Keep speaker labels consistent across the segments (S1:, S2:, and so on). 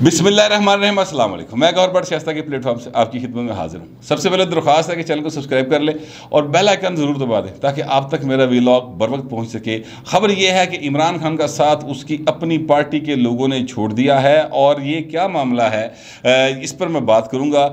S1: अस्सलाम वालेकुम मैं गौर बट शास्ता के प्लेटफॉर्म से आपकी खिदमत में हाजिर हूँ। सबसे पहले दरख्वास्त है कि चैनल को सब्सक्राइब कर ले और बेल आइकन ज़रूर दबा दें ताकि आप तक मेरा वीलॉग बर वक्त पहुँच सके। खबर यह है कि इमरान खान का साथ उसकी अपनी पार्टी के लोगों ने छोड़ दिया है और ये क्या मामला है इस पर मैं बात करूँगा।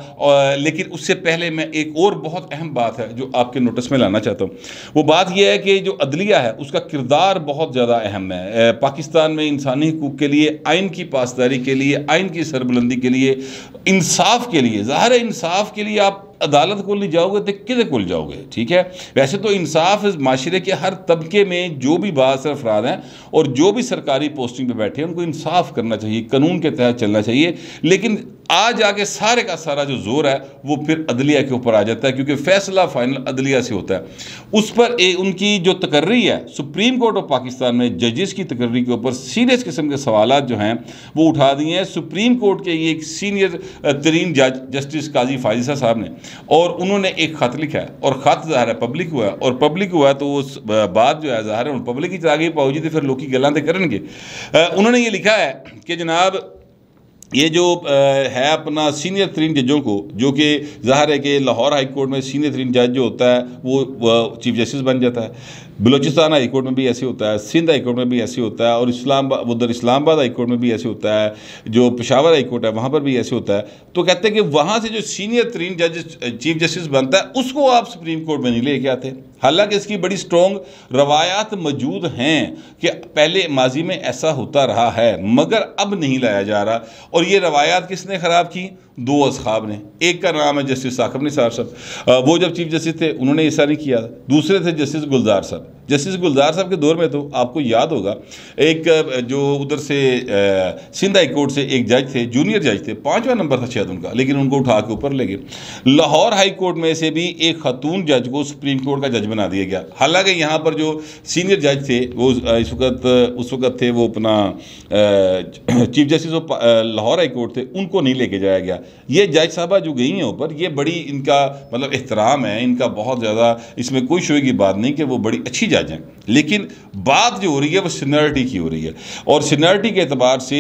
S1: लेकिन उससे पहले मैं एक और बहुत अहम बात है जो आपके नोटिस में लाना चाहता हूँ। वो बात यह है कि जो अदलिया है, उसका किरदार बहुत ज़्यादा अहम है। पाकिस्तान में इंसानी हकूक़ के लिए, आइन की पासदारी के लिए आइन की सरबुलंदी के लिए, इंसाफ के लिए, ज़ाहिर इंसाफ के लिए आप अदालत को ले जाओगे तो किधर को जाओगे, ठीक है? वैसे तो इंसाफ इस माशरे के हर तबके में जो भी बासर अफराद हैं और जो भी सरकारी पोस्टिंग पे बैठे हैं, उनको इंसाफ करना चाहिए, कानून के तहत चलना चाहिए, लेकिन आज आके सारे का सारा जो ज़ोर है वो फिर अदलिया के ऊपर आ जाता है क्योंकि फैसला फाइनल अदलिया से होता है। उस पर ए, उनकी जो तकर्री है सुप्रीम कोर्ट ऑफ़ पाकिस्तान में जजेस की तकर्री के ऊपर सीरियस किस्म के सवाल जो हैं वो उठा दिए हैं। सुप्रीम कोर्ट के एक सीनियर तरीन जज जस्टिस काजी फाजिसा साहब ने और उन्होंने एक ख़त लिखा है और ख़त ज़ाहिर है पब्लिक हुआ है और पब्लिक हुआ है तो उस बात जो है ज़ाहिर है पब्लिक ही की आगे पहुँची थी फिर लोग गलां तो करेंगे। उन्होंने ये लिखा है कि जनाब ये जो है अपना सीनियर तरीन जजों को, जो कि ज़ाहिर है कि लाहौर हाई कोर्ट में सीनियर तरीन जज जो होता है, वो चीफ जस्टिस बन जाता है। बलोचिस्तान हाई कोर्ट में भी ऐसे होता है, सिंध हाई कोर्ट में भी ऐसे होता है, और इस्लाम उधर इस्लामाबाद हाई कोर्ट में भी ऐसे होता है, जो पेशावर हाई कोर्ट है, वहाँ पर भी ऐसे होता है। तो कहते हैं कि वहाँ से जो सीनियर तरीन जज, चीफ जस्टिस बनता है, उसको आप सुप्रीम कोर्ट में नहीं लेके आते। हालाँकि इसकी बड़ी स्ट्रॉन्ग रवायात मौजूद हैं कि पहले माजी में ऐसा होता रहा है, मगर अब नहीं लाया जा रहा। और ये रवायात किसने ख़राब की? दो असखाब ने। एक का नाम है जस्टिस साकब निसार साहब। वो जब चीफ जस्टिस थे, उन्होंने ऐसा नहीं किया। दूसरे थे जस्टिस गुलजार साहब। जस्टिस गुलजार साहब के दौर में तो आपको याद होगा, एक जो उधर से सिंध हाई कोर्ट से एक जज थे, जूनियर जज थे, पाँचवा नंबर था शायद उनका, लेकिन उनको उठा के ऊपर ले गए लाहौर हाई कोर्ट में से भी एक खतून जज को सुप्रीम कोर्ट का जज बना दिया गया। हालाँकि यहाँ पर जो सीनियर जज थे, वो इस वक्त, उस वक्त थे वो अपना chief justice of Lahore high court थे, उनको नहीं लेके जाया गया। ये जज साहबा जो गई हैं ऊपर, ये बड़ी इनका मतलब एहतराम है, इनका बहुत ज़्यादा, इसमें कोई शोए की बात नहीं कि वो बड़ी अच्छी जज हैं लेकिन बात जो हो रही है, वो सीनियरिटी की हो रही है। और सीनियरिटी के अतबार से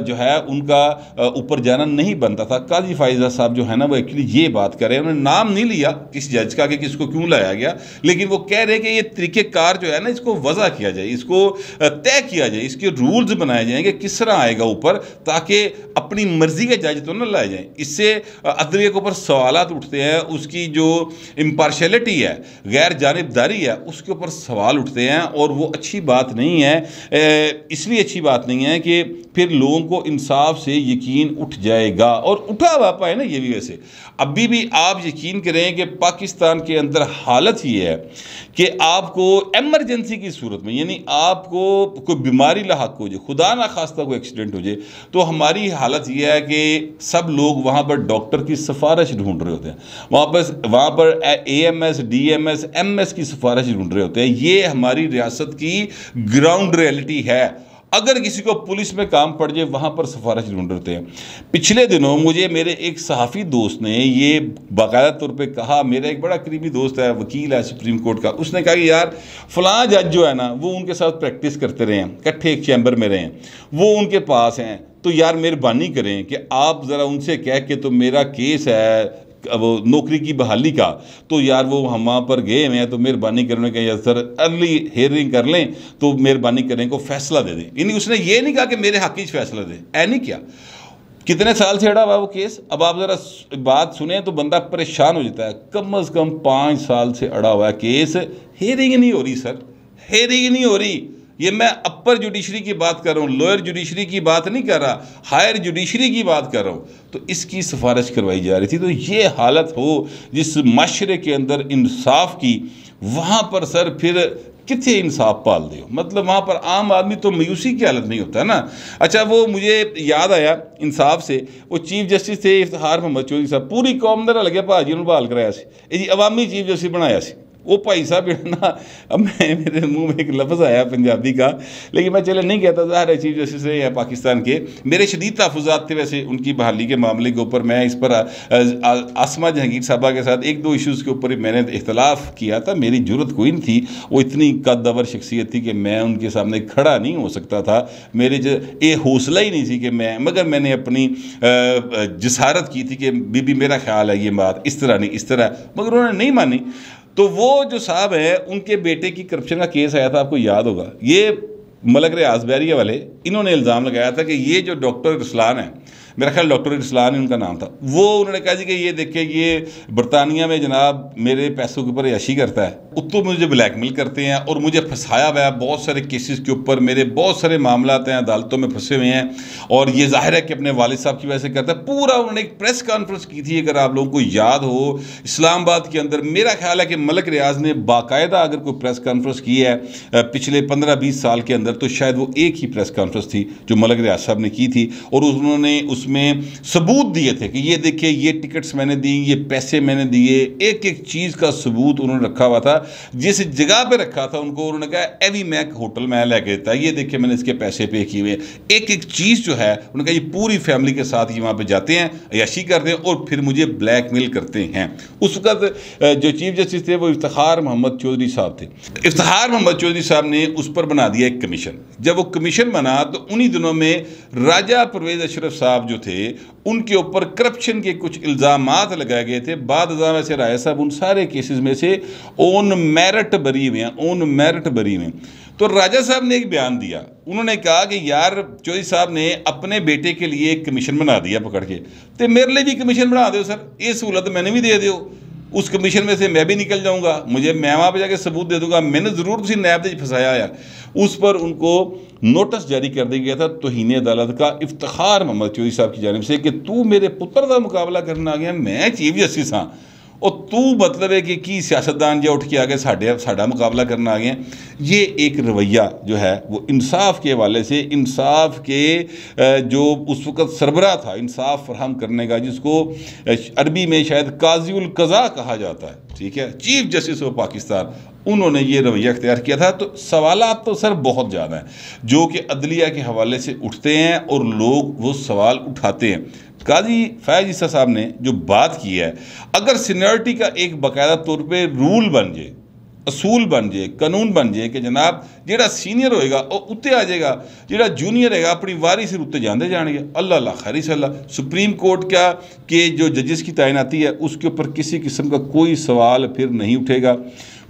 S1: जो है, उनका ऊपर जाना नहीं बनता था। काजी फाइजा साहब जो है ना, वो एक्चुअली ये बात कर रहे हैं। उन्होंने नाम नहीं लिया किस जज का कि किसको क्यों लाया गया। लेकिन वो कह रहे हैं कि ये तरीक़ेकार जो है ना, इसको वजह किया जाए, इसको तय किया जाए, इसके रूल्स बनाए जाएँगे किस तरह आएगा ऊपर, ताकि अपनी मर्ज़ी के जज तो ना लाए जाएँ। इससे अदलिया के ऊपर सवाल उठते हैं, उसकी जो इम्पार्शलिटी है गैर जानबदारी है, उसके ऊपर सवाल उठते हैं और वो अच्छी बात नहीं है इसलिए अच्छी बात नहीं है कि फिर लोगों को इंसाफ से यकीन उठ जाएगा। और उठा हुआ पाए ना ये भी वैसे। अभी भी आप यकीन करें कि पाकिस्तान के अंदर हालत ये है कि आपको एमरजेंसी की सूरत में, यानी आपको कोई बीमारी लाक हो जाए, खुदा ना खास्ता कोई एक्सीडेंट हो जाए तो हमारी हालत यह है कि सब लोग वहाँ पर डॉक्टर की सिफारिश ढूंढ रहे होते हैं। वहाँ पर वहाँ पर, A M S D M S M S की सिफारिश ढूंढ रहे होते हैं। ये हमारी रियासत की ग्राउंड रियलिटी है। अगर किसी को पुलिस में काम पड़ जाए, वहाँ पर सिफारिश ढूंढ रहे हैं। पिछले दिनों मुझे मेरे एक सहाफ़ी दोस्त ने ये बाकायदा तौर पे कहा, मेरा एक बड़ा करीबी दोस्त है, वकील है सुप्रीम कोर्ट का। उसने कहा कि यार, फलां जज जो है ना, वो उनके साथ प्रैक्टिस करते रहे हैं, इकट्ठे एक चैम्बर में रहे वो उनके पास हैं। तो यार, मेहरबानी करें कि आप ज़रा उनसे कह के तो मेरा केस है वो नौकरी की बहाली का तो यार वो हम वहाँ पर गए हैं तो मेहरबानी करने का यार सर अर्ली हेयरिंग कर लें तो मेहरबानी करें को फैसला दे दें। यानी उसने ये नहीं कहा कि मेरे हक फैसला दें ऐ नहीं क्या? कितने साल से अड़ा हुआ वो केस? अब आप ज़रा बात सुने तो बंदा परेशान हो जाता है। कम अज़ कम पाँच साल से अड़ा हुआ केस हेयरिंग नहीं हो रही, सर हेयरिंग नहीं हो रही। ये मैं अपर जुडिशरी की बात कर रहा हूँ लोअर जुडिशरी की बात नहीं कर रहा हायर जुडिशरी की बात कर रहा हूँ। तो इसकी सिफारिश करवाई जा रही थी। तो ये हालत हो जिस माशरे के अंदर इंसाफ की, वहाँ पर सर फिर कितने इंसाफ पाल दो मतलब वहाँ पर आम आदमी तो मायूसी की हालत नहीं होता ना? अच्छा वो मुझे याद आया इंसाफ से, वो चीफ जस्टिस थे इफ्तार मोहम्मद चौधरी साहब, पूरी कौम दर लगे भाजी बहाल कराया जी अवामी चीफ जस्टिस बनाया वो भाई साहब ना, अब मैं, मेरे मुँह में एक लफ्ज़ आया पंजाबी का, लेकिन मैं चले नहीं कहता ज़ाहिर चीफ जस्टिस रहे हैं पाकिस्तान के। मेरे शदीद तहफात थे वैसे उनकी बहाली के मामले के ऊपर, मैं इस पर आसमा जहांगीर साहबा के साथ एक दो इशूज़ के ऊपर मैंने इख्तलाफ किया था, मेरी ज़रूरत कोई नहीं थी। वो इतनी कदवर शख्सियत थी कि मैं उनके सामने खड़ा नहीं हो सकता था। मेरे जो, ये हौसला ही नहीं थी कि मैं, मगर मैंने अपनी जसारत की थी कि, बीबी मेरा ख्याल है ये बात, इस तरह नहीं, इस तरह। मगर उन्होंने नहीं मानी। तो वो जो साहब है, उनके बेटे की करप्शन का केस आया था, आपको याद होगा। ये मलक रियाज बैरिया वाले, इन्होंने इल्ज़ाम लगाया था कि ये जो डॉक्टर रसलान है मेरा ख्याल डॉक्टर इस्लान उनका नाम था। वो उन्होंने कहा जी कि ये देखे ये बरतानिया में जनाब मेरे पैसों के ऊपर याशी करता है। उत्तो मुझे ब्लैकमेल करते हैं और मुझे फंसाया हुआ है बहुत सारे केसेस के ऊपर। मेरे बहुत सारे मामला हैं, अदालतों में फंसे हुए हैं और ये ज़ाहिर है कि अपने वालिद साहब की वजह से करता है। पूरा उन्होंने एक प्रेस कॉन्फ्रेंस की थी, अगर आप लोगों को याद हो, इस्लामाबाद के अंदर। मेरा ख्याल है कि मलक रियाज ने बाकायदा अगर कोई प्रेस कॉन्फ्रेंस की है पिछले पंद्रह बीस साल के अंदर तो शायद वो एक ही प्रेस कॉन्फ्रेंस थी जो मलक रियाज साहब ने की थी और उन्होंने उस उसमें सबूत दिए थे कि ये देखिए, ये टिकट्स मैंने दी, ये पैसे मैंने दिए। एक एक चीज़ का सबूत उन्होंने रखा हुआ था, जिस जगह पे रखा था उनको, उन्होंने कहा, एवी मैक होटल मैं लेके देता, ये देखिए मैंने इसके पैसे पे किए हुए एक एक चीज़ जो है, उन्होंने कहा, ये पूरी फैमिली के साथ ये वहाँ पर जाते हैं अयाशी करते हैं और फिर मुझे ब्लैकमेल करते हैं। उस वक्त जो चीफ जस्टिस थे, वो इफ्तार मोहम्मद चौधरी साहब थे। इफ्तार मोहम्मद चौधरी साहब ने उस पर बना दिया एक कमीशन। जब वो कमीशन बना तो उन्हीं दिनों में राजा परवेज अशरफ साहब जो थे, उनके ऊपर करप्शन के कुछ इल्ज़ाम लगाए गए थे। बाद से राय साहब, उन सारे केसेस में से ओन मेरिट बरी हुए हैं ओन मेरिट बरी हुए तो राजा साहब ने एक बयान दिया। उन्होंने कहा कि यार, चौधरी साहब ने अपने बेटे के लिए एक कमीशन बना दिया पकड़ के। तो मेरे लिए भी कमीशन बना दो सर। ये सहूलत मैंने भी दे दो उस कमीशन में से मैं भी निकल जाऊँगा, मुझे मैं वहाँ पर जाकर सबूत दे दूँगा, मैंने ज़रूर उसी नैब फंसाया है। उस पर उनको नोटिस जारी कर दिया गया था तोहन अदालत का इफ्तार मोहम्मद चौधरी साहब की जानब से कि तू मेरे पुत्र का मुकाबला करना आ गया, मैं चीफ जस्टिस हाँ। और तू मतलब है कि की सियासतदान जो उठ के आ गए साढ़े साढ़ा मुकाबला करना आ गए ये एक रवैया जो है, वो इंसाफ के हवाले से, इंसाफ के जो उस वक़्त सरबरा था, इंसाफ फरहम करने का, जिसको अरबी में शायद काजील कज़ा कहा जाता है, ठीक है? चीफ जस्टिस ऑफ़ पाकिस्तान, उन्होंने ये रवैया अख्तियार किया था। तो सवाल तो सर बहुत ज़्यादा हैं, जो कि अदलिया के हवाले से उठते हैं और लोग वो सवाल उठाते हैं। काजी फैज ईसा साहब ने जो बात की है अगर सीनियरिटी का एक बाकायदा तौर पे रूल बन जाए असूल बन जाए कानून बन जाए कि जनाब ਜਿਹੜਾ सीनियर होएगा वो उत्ते आ जाएगा ਜਿਹੜਾ जूनियर है अपनी वारी सिर उत्ते जाते जाएंगे अल्लाह अल्लाह खैरी सल्ला सुप्रीम कोर्ट क्या के जो जजेस की तैनाती है उसके ऊपर किसी किस्म का कोई सवाल फिर नहीं उठेगा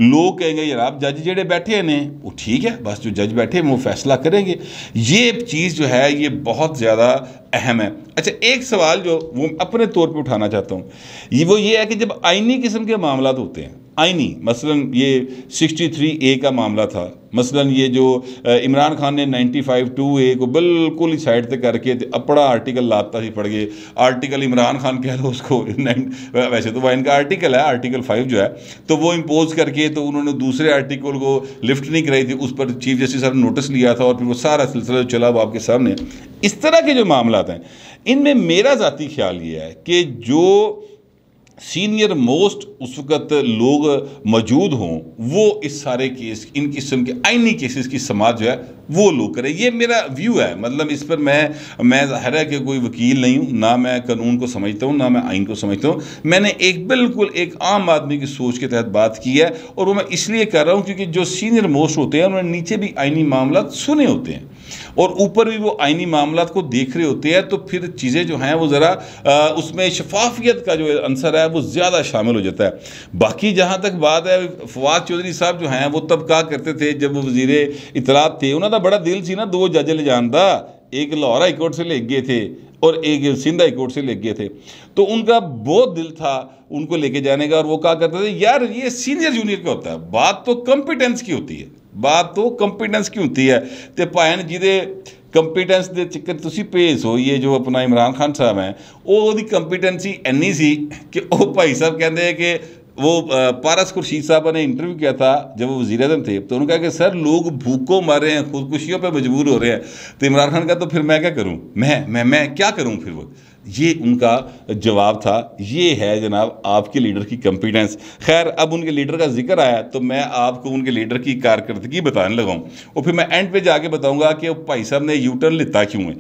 S1: लोग कहेंगे, यार, आप जज जेडे बैठे वो ठीक है, बस जो जज बैठे हैं, वो फैसला करेंगे। ये चीज़ जो है, ये बहुत ज़्यादा अहम है। अच्छा एक सवाल जो वो अपने तौर पे उठाना चाहता हूँ। ये वो ये है कि जब आइनी किस्म के मामला होते हैं आइनी मसलन ये 63 ए का मामला था। मसलन ये जो इमरान खान ने 95 टू ए को बिल्कुल ही साइड से करके अपना आर्टिकल लाता ही पड़ गए। आर्टिकल इमरान खान कह लो उसको वैसे तो वह इनका आर्टिकल है आर्टिकल फाइव जो है तो वो इम्पोज करके तो उन्होंने दूसरे आर्टिकल को लिफ्ट नहीं कराई थी। उस पर चीफ जस्टिस साहब ने नोटिस लिया था और फिर वो सारा सिलसिला जो चला वो आपके सामने। इस तरह के जो मामला हैं, इनमें मेरा ज़ाती ख्याल ये है कि जो सीनियर मोस्ट उस वक्त लोग मौजूद हों, वो इस सारे केस इन किस्म के आइनी केसेस की समाज जो है, वो लोग करें। ये मेरा व्यू है। मतलब इस पर मैं मैं ज़ाहिर है कि कोई वकील नहीं हूँ, ना मैं कानून को समझता हूँ, ना मैं आइन को समझता हूँ। मैंने एक बिल्कुल एक आम आदमी की सोच के तहत बात की है और वो मैं इसलिए कर रहा हूँ क्योंकि जो सीनियर मोस्ट होते हैं, उन्होंने नीचे भी आइनी मामला सुने होते हैं और ऊपर भी वो आइनी मामला को देख रहे होते हैं तो फिर चीज़ें जो हैं वो ज़रा उसमें शफाफियत का जो आंसर है वो ज़्यादा शामिल हो जाता है। बाकी जहाँ तक बात है, फवाद चौधरी साहब जो हैं, वो तब कहा करते थे, जब वो वज़ीर इतलात थे उन्होंने बड़ा दिल सी ना, दो जज ले जानता एक लाहौर हाई कोर्ट से ले गए थे और एक सिंध हाई कोर्ट से ले गए थे। तो उनका बहुत दिल था उनको लेके जाने का और वो कहा करते थे, यार, ये सीनियर जूनियर का होता है? बात तो कंपिटेंस की होती है, बात तो कंपिटेंस की होती है। तो भैन जिदे ਕੰਪੀਟੈਂਸ ਦੇ ਚੱਕਰ ਤੁਸੀਂ ਭੇਜ ਹੋ ਇਹ ਜੋ ਆਪਣਾ ਇਮਰਾਨ ਖਾਨ ਸਾਹਿਬ ਹੈ ਉਹ ਉਹਦੀ ਕੰਪੀਟੈਂਸੀ ਇੰਨੀ ਸੀ ਕਿ ਉਹ ਭਾਈ ਸਾਹਿਬ ਕਹਿੰਦੇ ਕਿ वो पारस खुर्शीद साहब ने इंटरव्यू किया था जब वो वजी अजम थे तो उन्होंने कहा कि सर लोग भूखों मर हैं खुदकुशियों पे मजबूर हो रहे हैं तो इमरान खान का तो फिर मैं क्या करूं मैं मैं मैं क्या करूं फिर वो ये उनका जवाब था, ये है जनाब आपके लीडर की कॉम्पिटेंस खैर, अब उनके लीडर का ज़िक्र आया तो मैं आपको उनके लीडर की कारकर्दगी बताने लगाऊँ और फिर मैं एंड पे जाके बताऊँगा कि भाई साहब ने यू टर्न लेता क्यों है।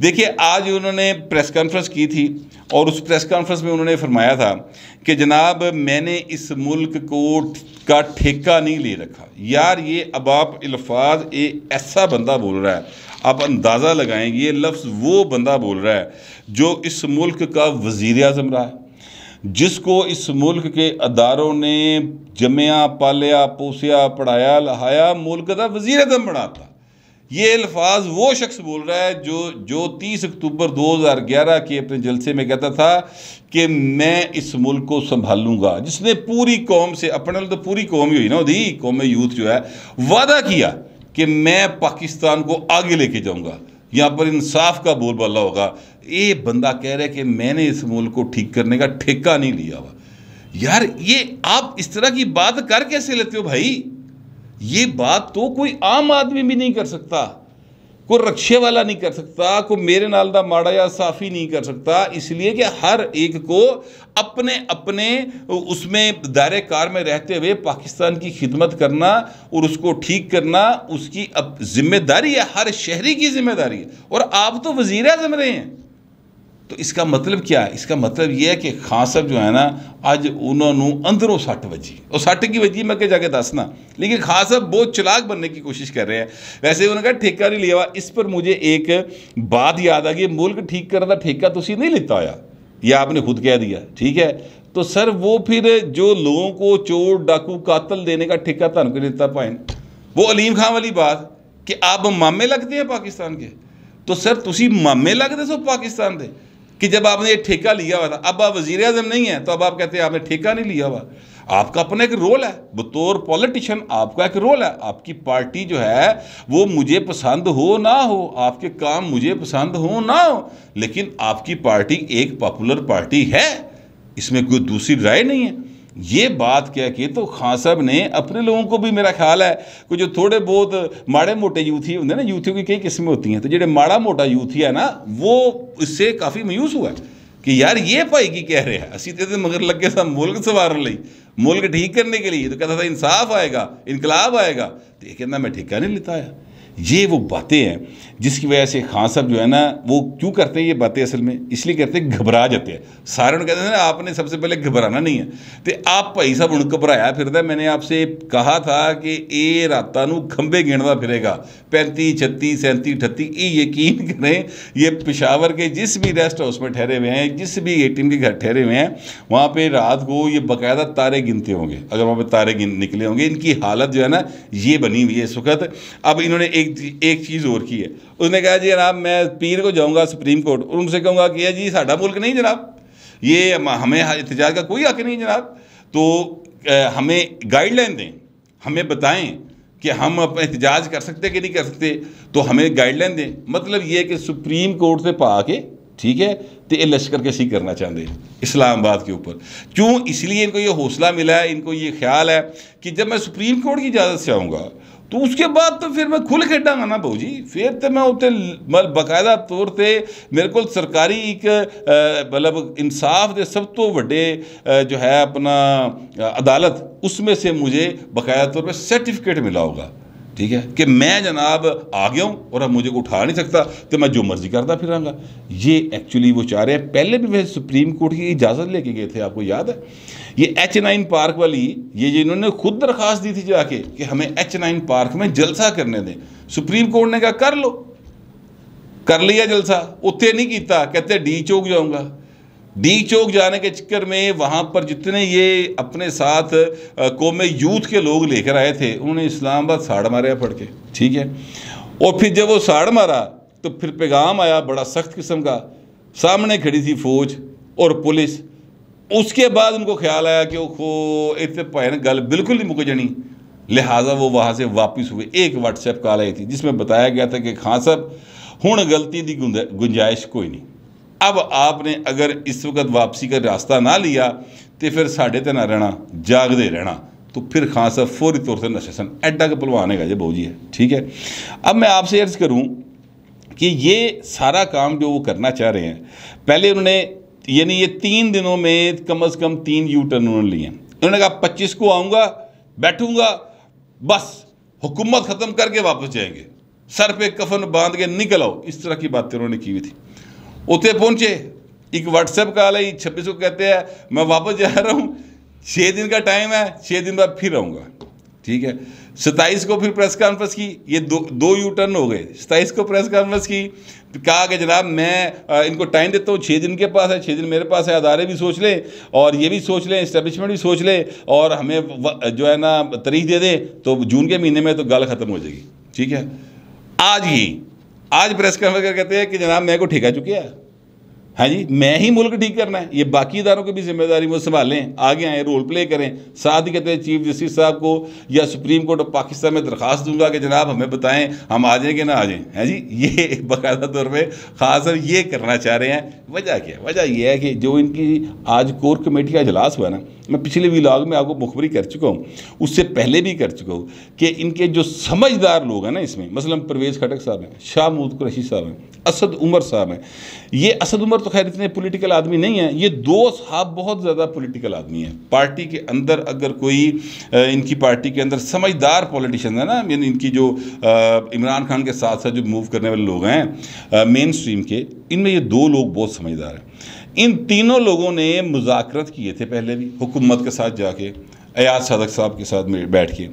S1: देखिए, आज उन्होंने प्रेस कॉन्फ्रेंस की थी, और उस प्रेस कॉन्फ्रेंस में उन्होंने फरमाया था कि जनाब, मैंने इस मुल्क को का ठेका नहीं ले रखा। यार, ये अब आप अल्फाज एक ऐसा बंदा बोल रहा है। आप अंदाज़ा लगाएँ ये लफ्ज़ वो बंदा बोल रहा है जो इस मुल्क का वज़ी अजम रहा है, जिसको इस मुल्क के अदारों ने जमया, पालिया, पोसिया, पढ़ाया, लहाया, मुल्क का वज़ी अजम बनाता ये अल्फाज वो शख्स बोल रहा है जो जो 30 अक्टूबर 2011 के अपने जलसे में कहता था कि मैं इस मुल्क को संभालूँगा। जिसने पूरी कौम से, अपने तो पूरी कौम ही हुई ना दी कौम यूथ जो है, वादा किया। कि मैं पाकिस्तान को आगे लेके जाऊँगा। यहाँ पर इंसाफ का बोलबाला होगा। ये बंदा कह रहा है कि मैंने इस मुल्क को ठीक करने का ठेका नहीं लिया हुआ। यार, ये आप इस तरह की बात कर कैसे लेते हो भाई? ये बात तो कोई आम आदमी भी नहीं कर सकता। कोई रक्षे वाला नहीं कर सकता कोई मेरे नाल दा माड़ा या साफ़ी नहीं कर सकता, इसलिए कि हर एक को अपने अपने उसमें दायरे कार में रहते हुए पाकिस्तान की खिदमत करना और उसको ठीक करना उसकी अब ज़िम्मेदारी है, हर शहरी की ज़िम्मेदारी है। और आप तो वज़ीर अजम रहे हैं। तो इसका मतलब क्या है इसका मतलब यह है कि खान साहब जो है ना ਅੱਜ ਉਹਨਾਂ ਨੂੰ अंदरों सट वजी और सट की वजी मैं के जाके दसना लेकिन खान साहब बहुत चलाक बनने की कोशिश कर रहे हैं वैसे उन्होंने कहा ठेका नहीं लिया हुआ इस पर मुझे एक बात याद आ गई मुल्क ठीक करने का ठेका तो नहीं लेता होया यह आपने खुद कह दिया ठीक है तो सर वो फिर जो लोगों को चोर डाकू कातल देने का ठेका धन को देता पाए वो अलीम खान वाली बात कि आप मामे लगते हैं पाकिस्तान के तो सर तुम मामे लगते सो पाकिस्तान के कि जब आपने ये ठेका लिया हुआ था, अब आप वज़ीर अजम नहीं है तो अब आप कहते हैं, आपने ठेका नहीं लिया हुआ। आपका अपना एक रोल है, बतौर पॉलिटिशियन आपका एक रोल है। आपकी पार्टी जो है, वो मुझे पसंद हो ना हो, आपके काम मुझे पसंद हो ना हो, लेकिन आपकी पार्टी एक पॉपुलर पार्टी है, इसमें कोई दूसरी राय नहीं है। ये बात कह के तो खान साहब ने अपने लोगों को भी मेरा ख्याल है कि जो थोड़े बहुत माड़े मोटे यूथी होंगे ना, यूथियों की कई किस्में होती हैं तो जो माड़ा मोटा यूथी है ना, वो इससे काफ़ी मायूस हुआ है कि यार ये भाई की कह रहे हैं, असी तो मगर लगे था मुल्क सवार मुल्क ठीक करने के लिए तो कहता था, इंसाफ आएगा, इनकलाब आएगा। तो ये कहना मैं ठेका नहीं लेता है ये वो बातें हैं जिसकी वजह से खान साहब जो है ना, वो क्यों करते हैं ये बातें असल में? इसलिए कहते हैं, घबरा जाते हैं। सारे कहते हैं ना, आपने सबसे पहले घबराना नहीं है। तो आप भाई साहब हूँ घबराया फिर मैंने आपसे कहा था कि ये रातों खंबे गिणता फिरेगा। पैंती, छत्ती, सैंती अठत्ती ये यकीन करें, ये पिशावर के जिस भी रेस्ट हाउस में ठहरे हुए हैं, जिस भी ए के घर ठहरे हुए हैं, वहाँ पर रात को ये बाकायदा तारे गिनते होंगे। अगर वहाँ पर तारे गिन निकले होंगे, इनकी हालत जो है ना, ये बनी हुई है इस वक्त। अब इन्होंने एक एक चीज़ और की है। उसने कहा, जी जनाब, मैं पीर को जाऊँगा सुप्रीम कोर्ट और उनसे कहूँगा कि जी, साडा मुल्क नहीं जनाब। ये हमें एहतजाज का कोई हक नहीं जनाब। तो हमें गाइडलाइन दें, हमें बताएँ कि हम अपना एहतजाज कर सकते कि नहीं कर सकते। तो हमें गाइडलाइन दें। मतलब ये कि सुप्रीम कोर्ट से पा के ठीक है तो ये लश्कर के सी करना चाहते हैं, इस्लामाबाद के ऊपर। क्यों? इसलिए इनको ये हौसला मिला है, इनको ये ख्याल है कि जब मैं सुप्रीम कोर्ट की इजाज़त से आऊँगा तो उसके बाद तो फिर मैं खुल खेडा ना भाऊ जी। फिर तो मैं उत्ते बकायदा तौर पर मेरे को सरकारी एक मतलब इंसाफ के सब तो व्डे जो है अपना अदालत, उसमें से मुझे बकायदा तौर पर सर्टिफिकेट मिला होगा। ठीक है? कि मैं जनाब आ गया हूँ और अब मुझे को उठा नहीं सकता तो मैं जो मर्ज़ी करता फिरांगा। ये एक्चुअली वो चाह रहे हैं। पहले भी वैसे सुप्रीम कोर्ट की इजाज़त लेके गए थे, आपको याद है? ये एच नाइन पार्क वाली, ये जिन्होंने खुद दरख्वास्त दी थी जाके कि हमें एच नाइन पार्क में जलसा करने दें। सुप्रीम कोर्ट ने कहा, कर लो। कर लिया जलसा। उत्थे नहीं किया कहते, डी चौक जाऊँगा। डी चौक जाने के चक्कर में वहाँ पर जितने ये अपने साथ कौम यूथ के लोग लेकर आए थे, उन्होंने इस्लामाबाद साड़ मारा पढ़ के ठीक है? और फिर जब वो साड़ मारा तो फिर पैगाम आया बड़ा सख्त किस्म का, सामने खड़ी थी फौज और पुलिस। उसके बाद उनको ख्याल आया कि वो इतने भैन गल बिल्कुल नहीं मुक जानी। लिहाजा वो वहाँ से वापस हुए। एक व्हाट्सएप कॉल आई थी, जिसमें बताया गया था कि खां साहब हूँ गलती की गुंजाइश कोई नहीं। अब आपने अगर इस वक्त वापसी का रास्ता ना लिया तो फिर साढ़े तो ना रहना जागते रहना। तो फिर खान साहब फौरी तौर से नशे सन एडा के पलवान है जी बहु जी है, ठीक है? अब मैं आपसे अर्ज़ करूँ कि ये सारा काम जो वो करना चाह रहे हैं, पहले उन्होंने, यानी ये तीन दिनों में कम अज़ कम तीन यू टर्न उन्होंने लिए उन्होंने कहा, पच्चीस को आऊँगा, बैठूँगा, बस, हुकूमत ख़त्म करके वापस जाएँगे। सर पे कफन बाँध के निकल आओ। इस तरह की बातें उन्होंने की हुई थी। उतने पहुँचे। एक व्हाट्सएप कॉल है छब्बीस को कहते हैं, मैं वापस जा रहा हूँ छः दिन का टाइम है छः दिन बाद फिर आऊँगा। ठीक है? सताईस को फिर प्रेस कॉन्फ्रेंस की, ये दो दो यू टर्न हो गए। सताईस को प्रेस कॉन्फ्रेंस की, कहा कि जनाब, मैं इनको टाइम देता हूँ छः दिन के पास है छः दिन मेरे पास है, अदारे भी सोच लें, और ये भी सोच लें इस्टेब्लिशमेंट भी सोच ले, और हमें जो है ना, तारीख दे दें तो जून के महीने में तो गल ख़त्म हो जाएगी। ठीक है? आज ही आज प्रेस कॉन्फ्रेंस कर कहते हैं कि जनाब, मेरे को ठेका चुके हैं। हाँ जी, मैं ही मुल्क ठीक करना है। ये बाकी इदारों की भी ज़िम्मेदारी वो संभालें। आगे आए रोल प्ले करें। साथ ही कहते हैं चीफ जस्टिस साहब को या सुप्रीम कोर्ट ऑफ़ पाकिस्तान में दरख्वास्त दूँगा कि जनाब, हमें बताएँ, हम आ जाएँगे ना आ जाएँ। हैं जी, ये बाकायदा तौर पर खास ये करना चाह रहे हैं। वजह क्या वजह यह है कि जो इनकी आज कोर कमेटी का इजलास हुआ ना मैं पिछले विलाग में आपको मुखबरी कर चुका हूँ। उससे पहले भी कर चुका हूँ कि इनके जो समझदार लोग हैं ना इसमें, मसलन परवेज़ खटक साहब हैं, शाह मूद कुरैशी साहब हैं, असद उमर साहब हैं। ये असद उमर तो खैर इतने पोलिटिकल आदमी नहीं हैं, ये दो साहब बहुत ज़्यादा पोलिटिकल आदमी हैं। पार्टी के अंदर अगर कोई इनकी पार्टी के अंदर समझदार पॉलिटिशियन है ना, यानी इनकी जो इमरान खान के साथ साथ जो मूव करने वाले लोग हैं मेन स्ट्रीम के, इनमें ये दो लोग बहुत समझदार हैं। इन तीनों लोगों ने मुजाकरत किए थे पहले भी, हुकूमत के साथ जाके, अयाज सदक साहब के साथ बैठ के।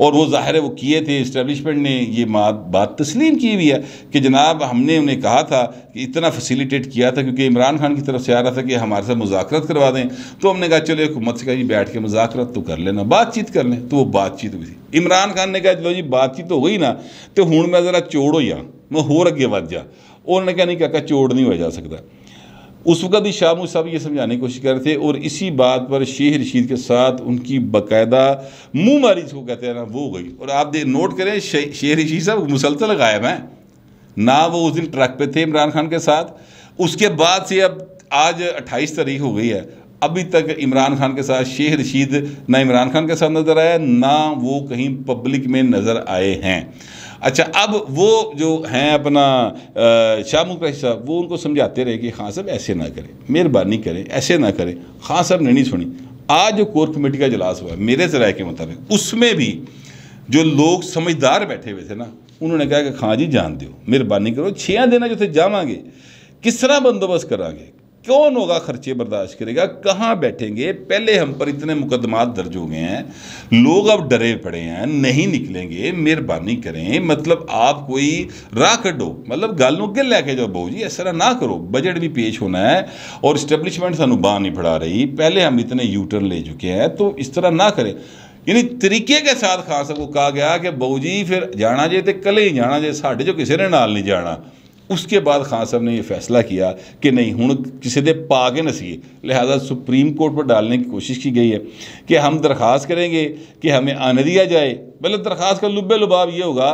S1: और वो ज़ाहिर है वो किए थे इस्टेब्लिशमेंट ने ये बात तस्लीम की हुई है कि जनाब हमने उन्हें कहा था कि इतना फैसिलिटेट किया था क्योंकि इमरान खान की तरफ़ से आ रहा था कि हमारे साथ मुजाकरत करवा दें। तो हमने कहा चलो हुकूमत से कहा जी, बैठ के मुजाकरत तो कर लेना, बातचीत कर लें। तो वो बातचीत हुई थी। इमरान खान ने कहा चलो जी, बातचीत तो हुई ना तो हूँ मैं ज़रा चोड़ हो जा मैं होर अगे वध जा। उन्होंने कहा, नहीं, काका चोड़ नहीं हो जा सकता। उस वक्त ही शाह साहब ये समझाने की कोशिश कर रहे थे और इसी बात पर शेख रशीद के साथ उनकी बाकायदा मुँह मारी जिसको कहते हैं ना, वो गई। और आप दे नोट करें शेख रशीद साहब, मुसलसल गायब हैं। ना वो उस दिन ट्रक पे थे इमरान खान के साथ। उसके बाद से अब, आज अट्ठाईस तारीख हो गई है। अभी तक इमरान खान के साथ शेख रशीद ना इमरान खान के साथ नज़र आया, ना वो कहीं पब्लिक में नज़र आए हैं। अच्छा अब वो जो हैं अपना शाह मुकरश साहब, वो उनको समझाते रहे कि खान साहब ऐसे ना करें, मेहरबानी करें, ऐसे ना करें। खान साहब ने नहीं सुनी। आज जो कोर कमेटी का इजलास हुआ मेरे ज़राए के मुताबिक, उसमें भी जो लोग समझदार बैठे हुए थे ना, उन्होंने कहा कि खां जी जान दो मेहरबानी करो छः दिन जो जावे किस तरह बंदोबस्त करांगे? कौन होगा खर्चे बर्दाश्त करेगा? कहाँ बैठेंगे? पहले हम पर इतने मुकदमात दर्ज हो गए हैं। लोग अब डरे पड़े हैं, नहीं निकलेंगे, मेहरबानी करें। मतलब आप कोई राह कटो मतलब गल अगे लैके जाओ बहू जी इस तरह ना करो। बजट भी पेश होना है और इस्टेब्लिशमेंट सानू बाह नहीं फड़ा रही। पहले हम इतने यूटर्न ले चुके हैं तो इस तरह ना करें। यानी तरीके के साथ खास को कहा गया कि बहू जी, फिर जाना जे तो कल ही जाना जे साढ़े जो किसी ने नाल नहीं जाना। उसके बाद खान साहब ने यह फैसला किया कि नहीं हूँ किसी दे पा के नसीए लिहाजा सुप्रीम कोर्ट पर डालने की कोशिश की गई है कि हम दरख्वास्त करेंगे कि हमें आने दिया जाए। पहले दरख्वास्त का लुबे लुबाव ये होगा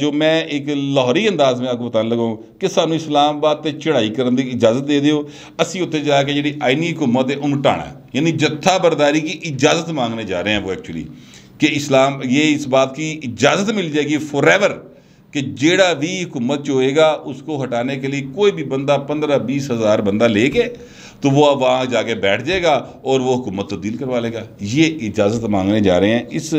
S1: जो मैं एक लाहौरी अंदाज में आपको बताने लगा कि सानू इस्लामाबाद से चढ़ाई करने की इजाज़त दे दो असी उत्ते जाके जी आईनी हुकूमत है उन्होंने ढाना यानी जत्था बरदारी की इजाज़त मांगने जा रहे हैं वो एक्चुअली कि इस्लाम, ये इस बात की इजाज़त मिल जाएगी फॉर एवर कि जेड़ा भी हुकूमत जो होएगा, उसको हटाने के लिए कोई भी बंदा पंद्रह, बीस हज़ार बंदा लेके तो वो अब वहाँ जाके बैठ जाएगा और वो हुकूमत तब्दील करवा लेगा। ये इजाज़त मांगने जा रहे हैं। इस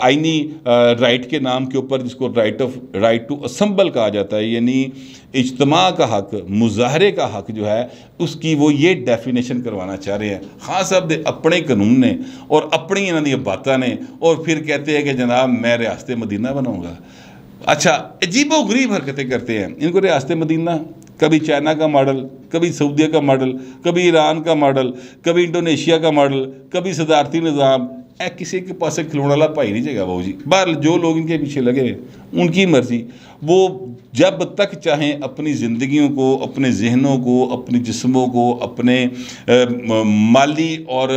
S1: आइनी राइट के नाम के ऊपर जिसको right of, right to assemble कहा जाता है, यानी इज्तमा का हक, मुजाहरे का हक जो है, उसकी वो ये डेफिनेशन करवाना चाह रहे हैं। खान साहब दे अपने कानून ने और अपनी इन्होंने बातें ने और फिर कहते हैं कि जनाब, मैं रियासत मदीना बनाऊँगा। अच्छा अजीबो गरीब हरकतें करते हैं। इनको रियासत मदीना कभी चाइना का मॉडल कभी सऊदिया का मॉडल कभी ईरान का मॉडल कभी इंडोनेशिया का मॉडल कभी सदारती निज़ाम। ए किसी के पास खिलौने वाला भाई नहीं जाएगा बाबू जी बाहर जो लोग इनके पीछे लगे हैं उनकी मर्ज़ी। वो जब तक चाहें अपनी ज़िंदगियों को अपने जहनों को अपने जिस्मों को अपने आ, माली और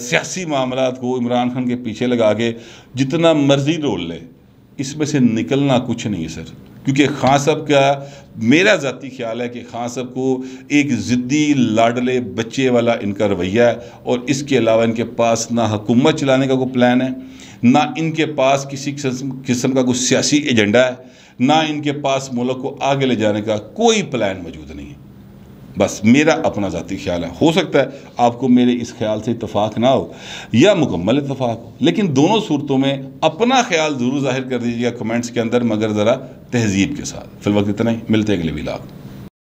S1: सियासी मामला को इमरान खान के पीछे लगा के जितना मर्ज़ी रोल लें। इसमें से निकलना कुछ नहीं है, सर। क्योंकि खां साहब का, मेरा ज़ाती ख्याल है कि खां साहब को एक ज़िद्दी, लाडले बच्चे वाला इनका रवैया है और इसके अलावा इनके पास ना हुकूमत चलाने का कोई प्लान है, ना इनके पास किसी किस्म का कोई सियासी एजेंडा है, ना इनके पास मुल्क को आगे ले जाने का कोई प्लान मौजूद नहीं है। बस मेरा अपना ज़ाती ख्याल है। हो सकता है आपको मेरे इस ख्याल से इतफाक़ ना हो या मुकम्मल इतफाक़ हो, लेकिन दोनों सूरतों में अपना ख्याल ज़रूर ज़ाहिर कर दीजिएगा कमेंट्स के अंदर, मगर ज़रा तहजीब के साथ। फिल वक्त इतना ही, मिलते अगले विलाग